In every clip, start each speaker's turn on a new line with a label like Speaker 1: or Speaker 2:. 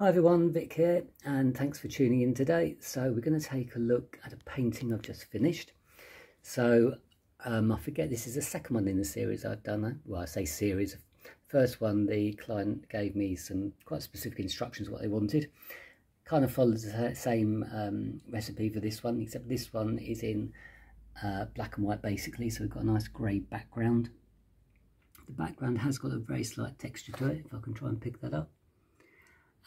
Speaker 1: Hi everyone, Vik here, and thanks for tuning in today. So we're going to take a look at a painting I've just finished. So um, I forget this is the second one in the series I've done. Well, I say series. First one, the client gave me some quite specific instructions what they wanted. Kind of follows the same um, recipe for this one, except this one is in uh, black and white basically. So we've got a nice grey background. The background has got a very slight texture to it, if I can try and pick that up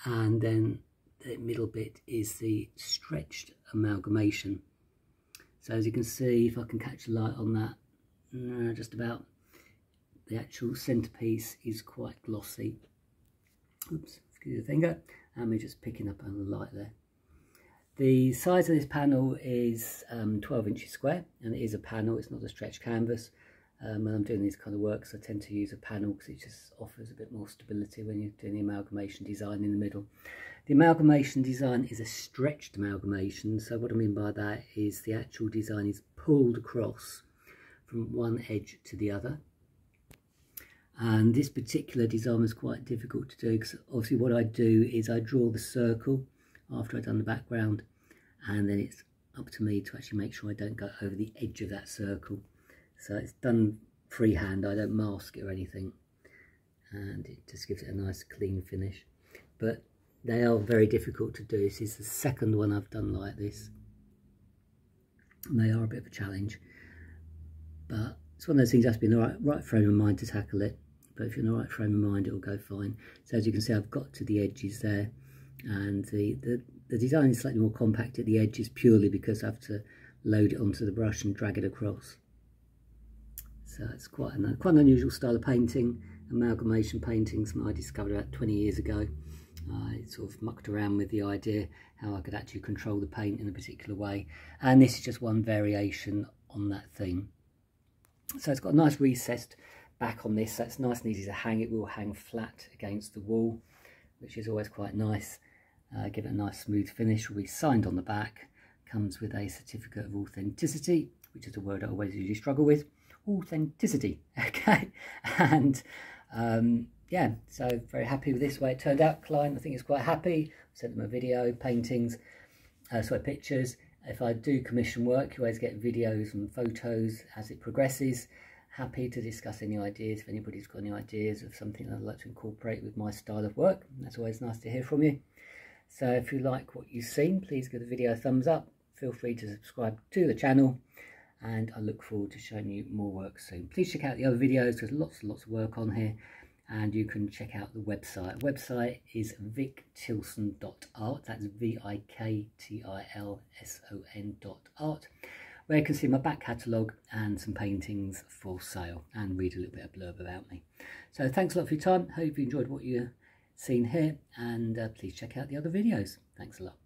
Speaker 1: and then the middle bit is the stretched amalgamation. So as you can see if I can catch the light on that just about the actual centerpiece is quite glossy. Oops excuse the finger. And we're just picking up on the light there. The size of this panel is um, 12 inches square and it is a panel it's not a stretched canvas um, when I'm doing these kind of works. I tend to use a panel because it just offers a bit more stability when you're doing the amalgamation design in the middle. The amalgamation design is a stretched amalgamation. So what I mean by that is the actual design is pulled across from one edge to the other. And this particular design was quite difficult to do because obviously what I do is I draw the circle after I've done the background and then it's up to me to actually make sure I don't go over the edge of that circle so it's done freehand, I don't mask it or anything. And it just gives it a nice clean finish. But they are very difficult to do. This is the second one I've done like this. And they are a bit of a challenge. But it's one of those things that's been the right, right frame of mind to tackle it. But if you're in the right frame of mind, it will go fine. So as you can see, I've got to the edges there. And the, the, the design is slightly more compact at the edges purely because I have to load it onto the brush and drag it across. So it's quite an, quite an unusual style of painting, amalgamation paintings I discovered about 20 years ago. I sort of mucked around with the idea how I could actually control the paint in a particular way. And this is just one variation on that theme. So it's got a nice recessed back on this. That's nice and easy to hang. It will hang flat against the wall, which is always quite nice. Uh, give it a nice smooth finish. Will be signed on the back. Comes with a certificate of authenticity, which is a word I always usually struggle with authenticity okay? And um, yeah so very happy with this way it turned out. Client I think is quite happy. Sent them a video paintings uh, sorry pictures. If I do commission work you always get videos and photos as it progresses. Happy to discuss any ideas if anybody's got any ideas of something I'd like to incorporate with my style of work that's always nice to hear from you. So if you like what you've seen please give the video a thumbs up. Feel free to subscribe to the channel and I look forward to showing you more work soon. Please check out the other videos, there's lots and lots of work on here and you can check out the website. Website is viktilson.art, that's V-I-K-T-I-L-S-O-N dot art, where you can see my back catalogue and some paintings for sale and read a little bit of blurb about me. So thanks a lot for your time, hope you enjoyed what you've seen here and uh, please check out the other videos. Thanks a lot.